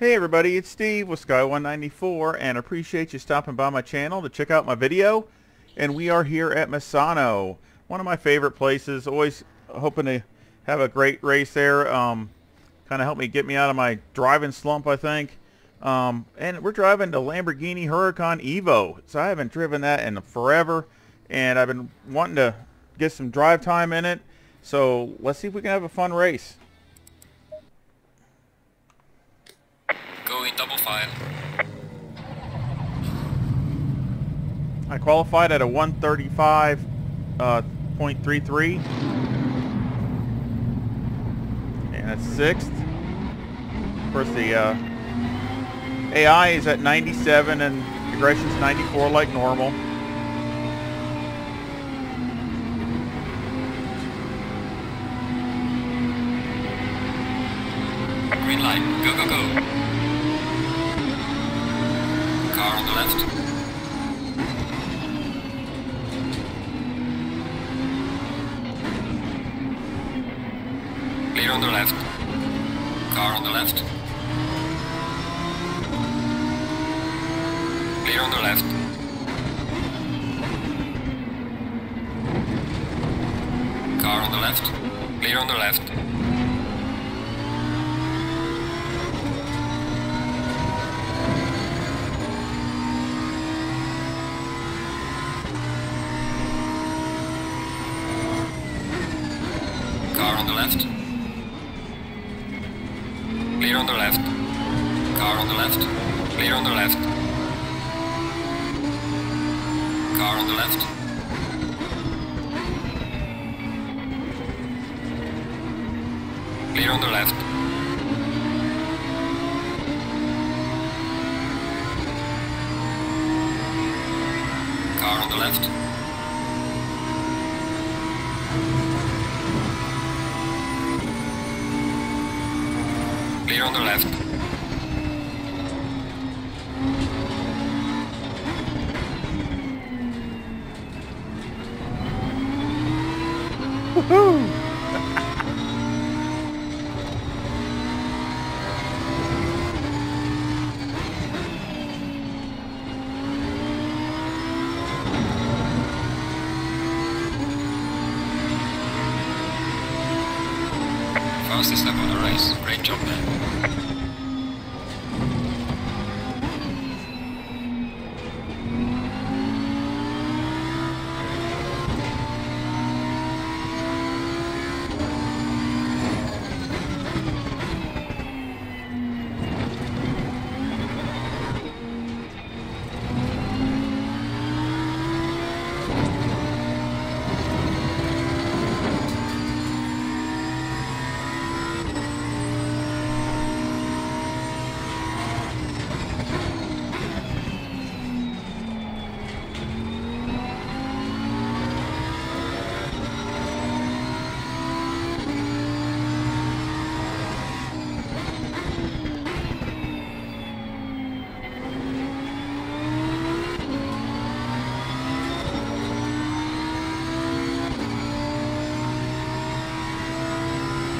Hey everybody, it's Steve with Sky194 and I appreciate you stopping by my channel to check out my video. And we are here at Misano, one of my favorite places. Always hoping to have a great race there. Um, kind of help me get me out of my driving slump, I think. Um, and we're driving the Lamborghini Huracan Evo. So I haven't driven that in forever. And I've been wanting to get some drive time in it. So let's see if we can have a fun race. I qualified at a 135.33. Uh, and that's sixth. Of course, the uh, AI is at 97 and aggression's 94 like normal. Green light. Go, go, go. Car on the left. Clear on the left. Car on the left. Clear on the left. Car on the left. Clear on the left. On the left. Clear on the left. Car on the left. Clear on the left. Car on the left. Clear on the left. Car on the left. Clear on the left. Woohoo! Fastest lap of the race. Great job, man.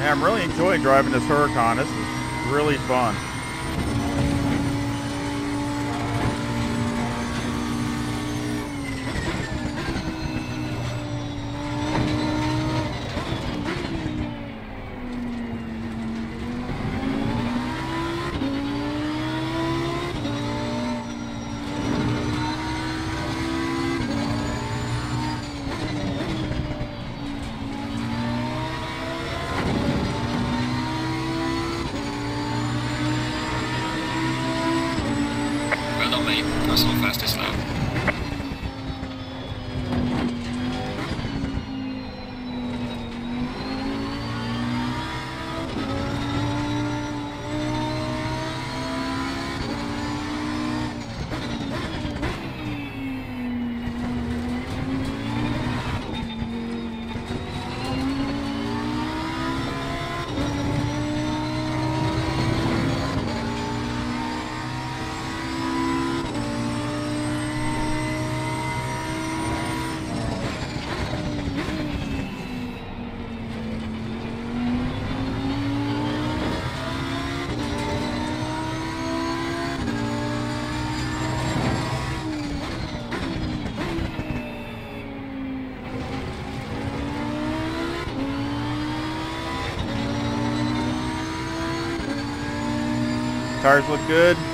Yeah, I'm really enjoying driving this Huracan. This is really fun. Tires look good.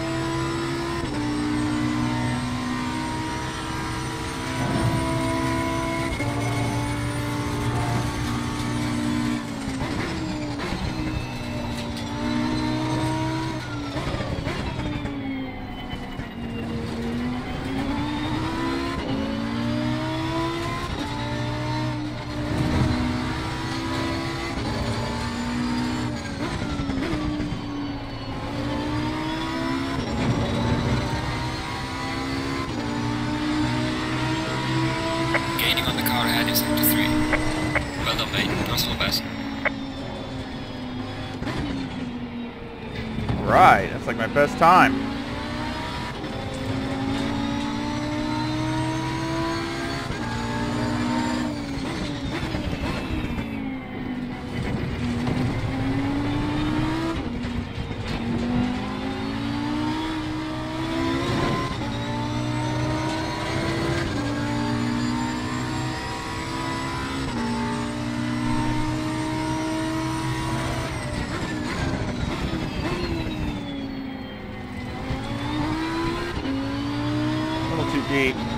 In sector 3. Well done, mate. Right, that's like my best time. A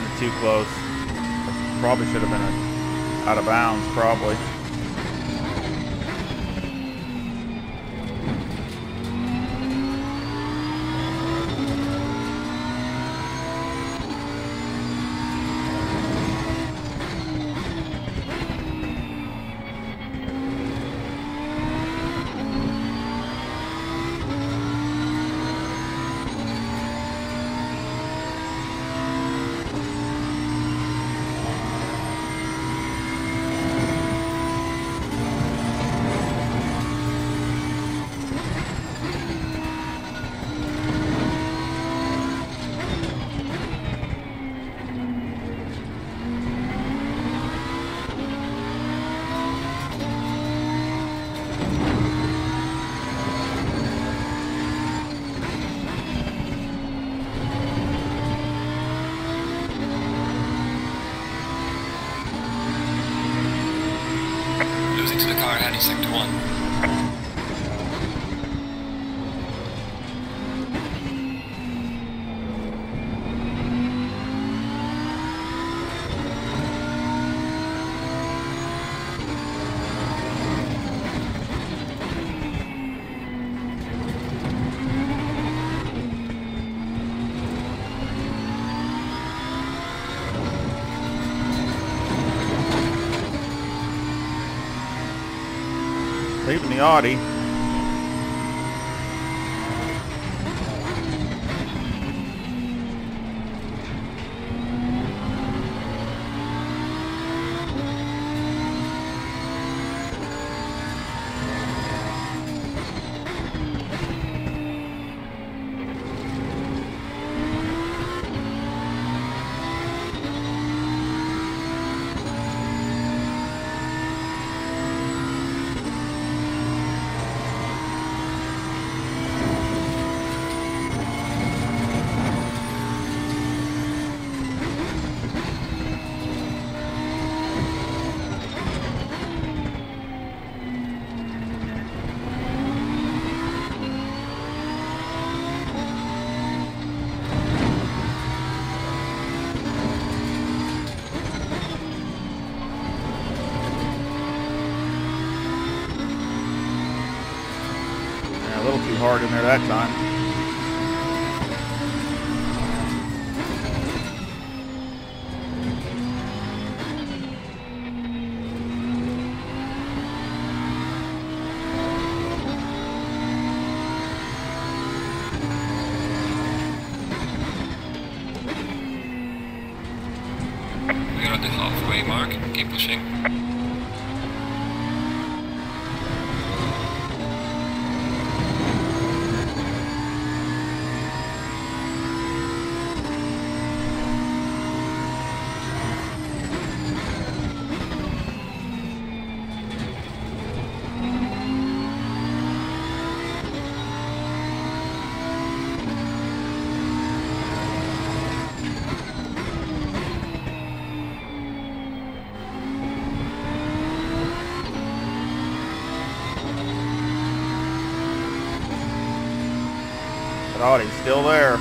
cutting too close. Probably should have been out of bounds, probably. In sector 1. too hard in there that time. Oh, he's still there.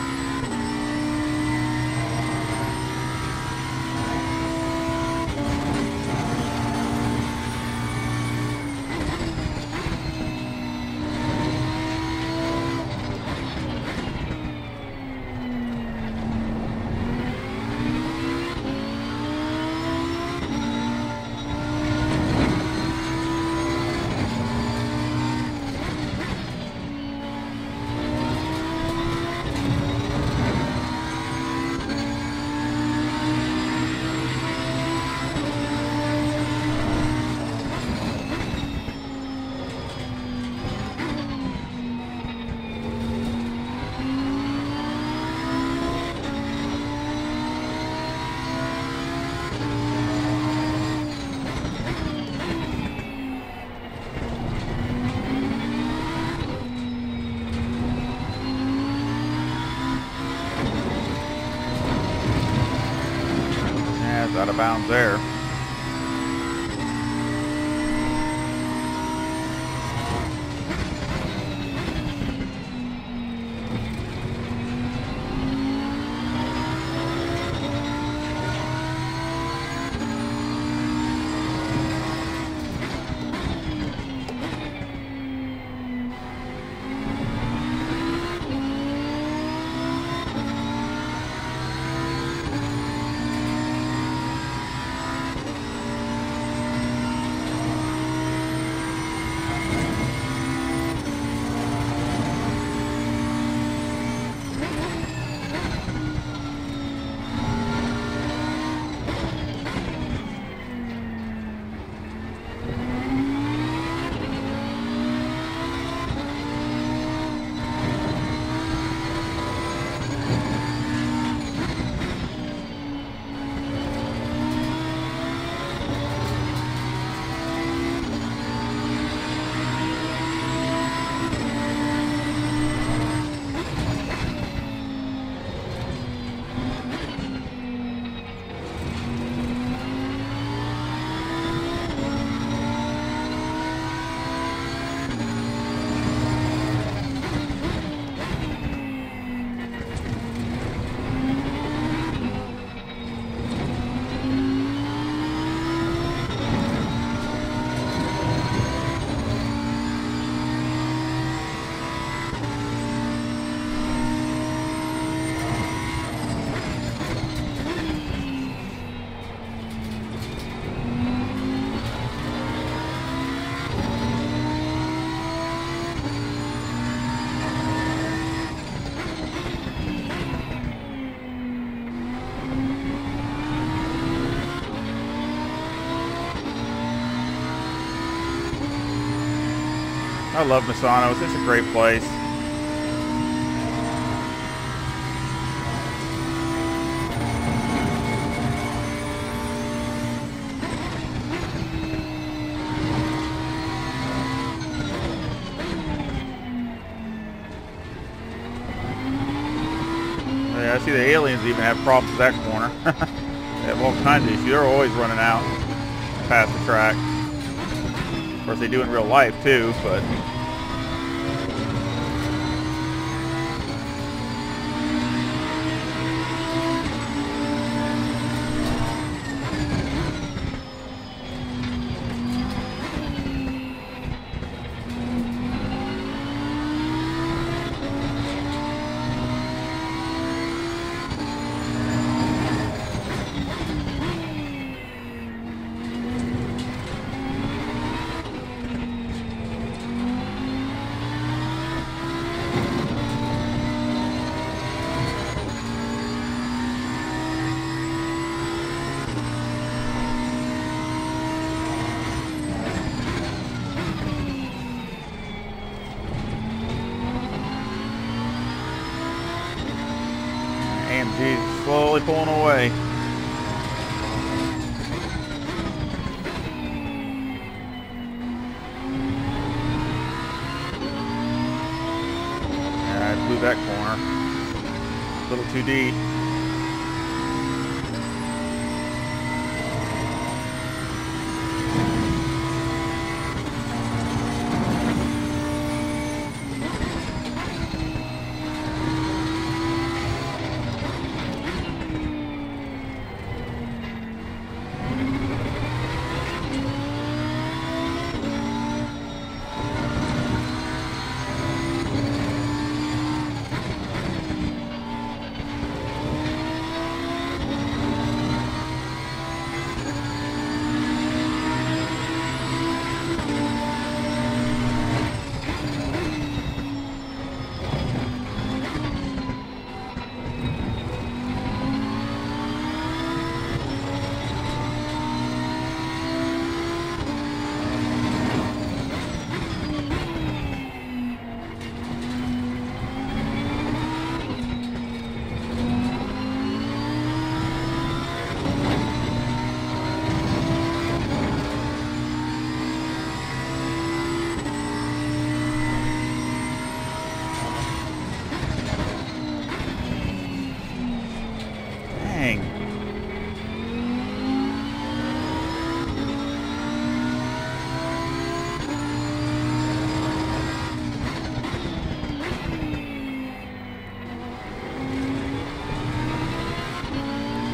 Yeah, it's out bounds there. I love Misano. It's such a great place. Yeah, I see the aliens even have problems with that corner. they have all kinds of issues. They're always running out past the track. Of course, they do in real life too, but slowly pulling away. Blew that corner. A little too deep.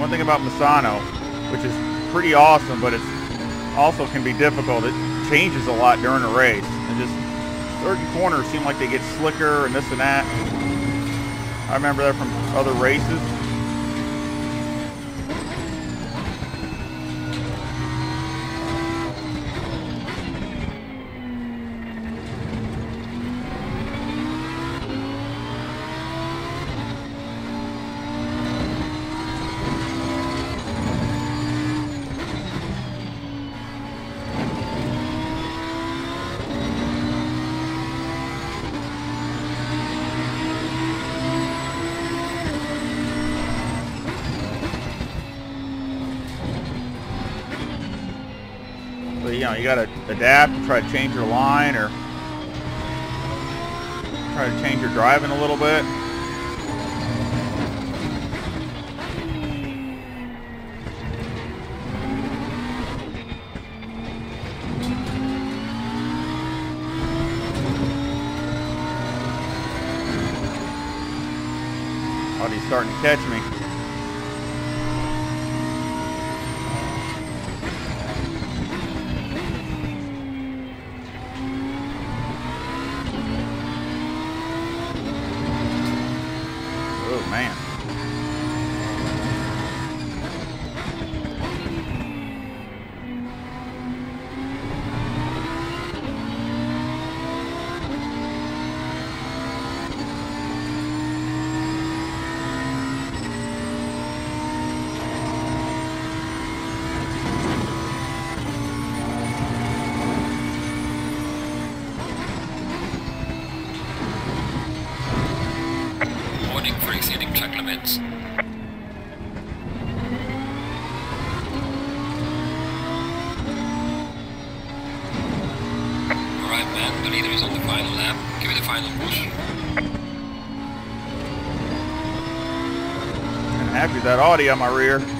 One thing about Misano, which is pretty awesome, but it's also can be difficult. It changes a lot during a race. And just certain corners seem like they get slicker and this and that. I remember that from other races. You know, you gotta adapt and try to change your line or try to change your driving a little bit. Starting to catch me. Oh man. Warning for exceeding track limits. Alright man, the leader is on the final lap. Give it a final push. And happy that Audi on my rear.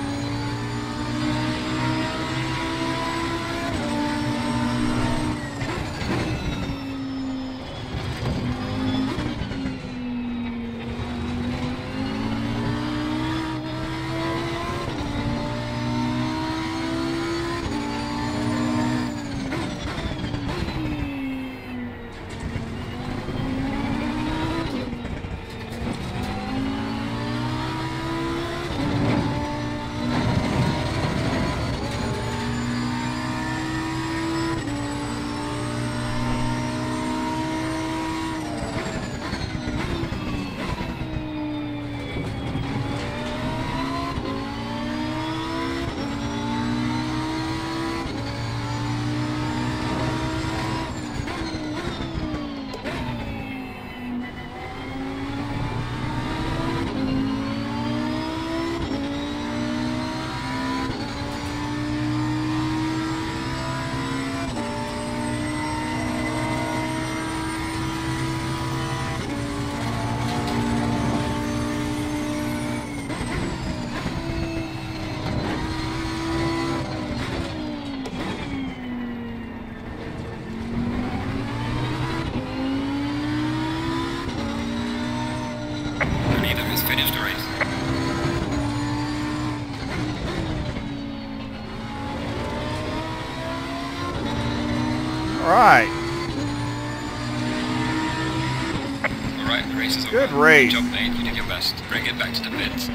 Good race. Good job, mate. You did your best. Bring it back to the pits.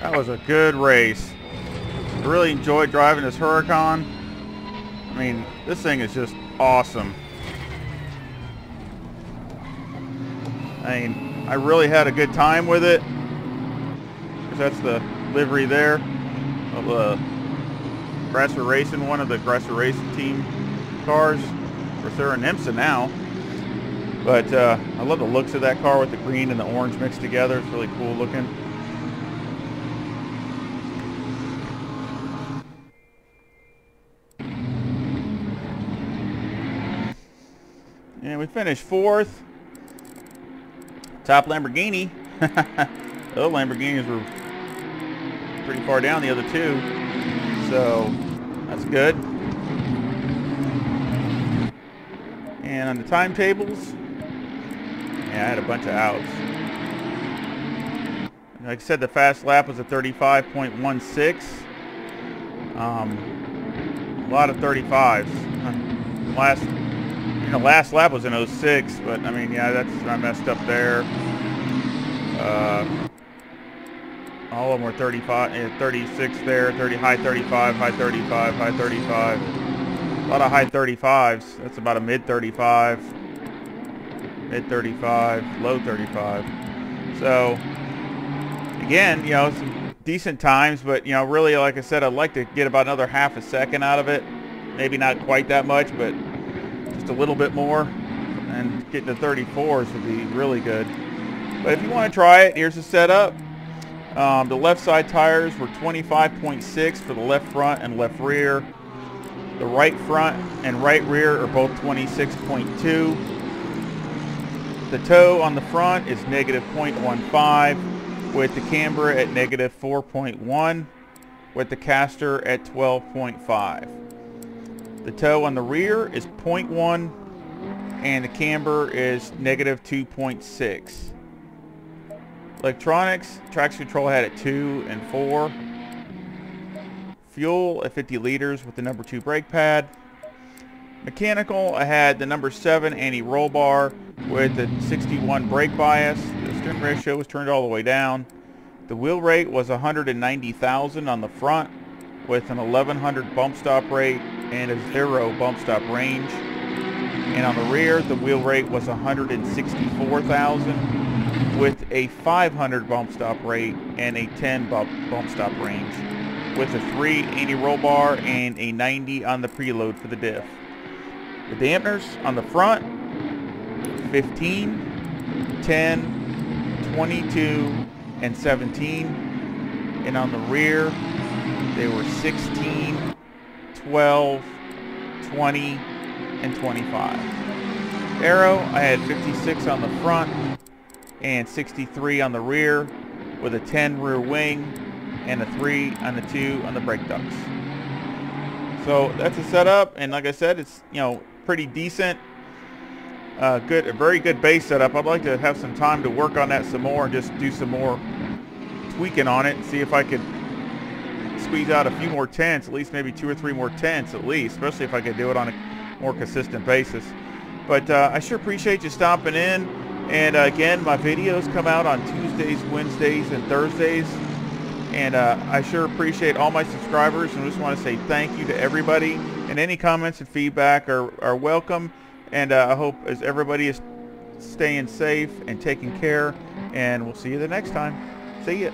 That was a good race. I really enjoyed driving this Huracan. I mean, this thing is just awesome. I mean, I really had a good time with it. That's the livery there of the Grasser Racing, one of the Grasser Racing team cars. Of course, they're in IMSA now. But uh, I love the looks of that car with the green and the orange mixed together. It's really cool looking. And we finished fourth. Top Lamborghini. other Lamborghinis were pretty far down, the other two. So that's good. And on the timetables, I had a bunch of outs. Like I said, the fast lap was a 35.16. Um, a lot of 35s. Last you last lap was in 06, but I mean, yeah, that's I messed up there. Uh, all of them were 35, eh, 36 there, 30 high 35, high 35, high 35. A lot of high 35s. That's about a mid 35, mid 35, low 35. So again, you know, some decent times, but you know, really, like I said, I'd like to get about another half a second out of it. Maybe not quite that much, but just a little bit more and getting to 34s would be really good. But if you want to try it, here's the setup. Um, the left side tires were 25.6 for the left front and left rear. The right front and right rear are both 26.2. The toe on the front is negative 0.15 with the camber at negative 4.1 with the caster at 12.5. The toe on the rear is 0.1 and the camber is negative 2.6. Electronics, traction control had at 2 and 4. Fuel at 50 liters with the number 2 brake pad. Mechanical, I had the number 7 anti-roll bar with the 61 brake bias. The steering ratio was turned all the way down. The wheel rate was 190,000 on the front with an 1100 bump stop rate and a zero bump stop range. And on the rear, the wheel rate was 164,000 with a 500 bump stop rate and a 10 bump, bump stop range with a 3 anti-roll bar and a 90 on the preload for the diff. The dampeners on the front, 15, 10, 22, and 17. And on the rear, they were 16, 12, 20, and 25. Aero, I had 56 on the front and 63 on the rear with a 10 rear wing and a 3 on the 2 on the brake ducts. So that's a setup and like I said it's you know pretty decent uh, good a very good base setup. I'd like to have some time to work on that some more and just do some more tweaking on it see if I could squeeze out a few more tents, at least maybe two or three more tents at least especially if I could do it on a more consistent basis. But uh, I sure appreciate you stopping in. And uh, again my videos come out on Tuesdays Wednesdays and Thursdays. And uh, I sure appreciate all my subscribers. And just want to say thank you to everybody. And any comments and feedback are, are welcome. And uh, I hope as everybody is staying safe and taking care. And we'll see you the next time. See ya.